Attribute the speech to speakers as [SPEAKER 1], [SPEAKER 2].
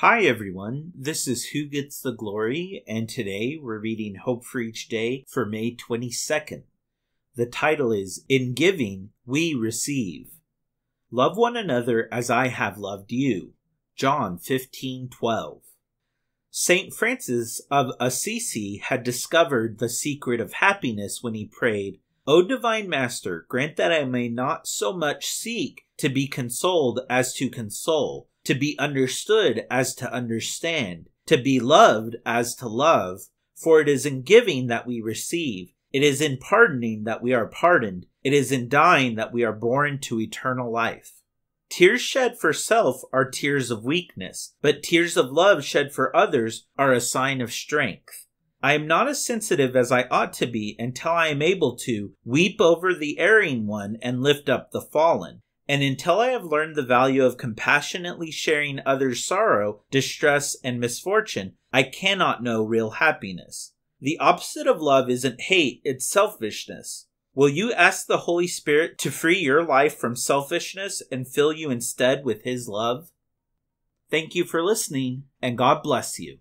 [SPEAKER 1] Hi, everyone. This is Who Gets the Glory, and today we're reading Hope for Each Day for May 22nd. The title is In Giving, We Receive. Love one another as I have loved you. John 15 12. St. Francis of Assisi had discovered the secret of happiness when he prayed, O Divine Master, grant that I may not so much seek to be consoled as to console to be understood as to understand, to be loved as to love. For it is in giving that we receive, it is in pardoning that we are pardoned, it is in dying that we are born to eternal life. Tears shed for self are tears of weakness, but tears of love shed for others are a sign of strength. I am not as sensitive as I ought to be until I am able to weep over the erring one and lift up the fallen. And until I have learned the value of compassionately sharing others' sorrow, distress, and misfortune, I cannot know real happiness. The opposite of love isn't hate, it's selfishness. Will you ask the Holy Spirit to free your life from selfishness and fill you instead with His love? Thank you for listening, and God bless you.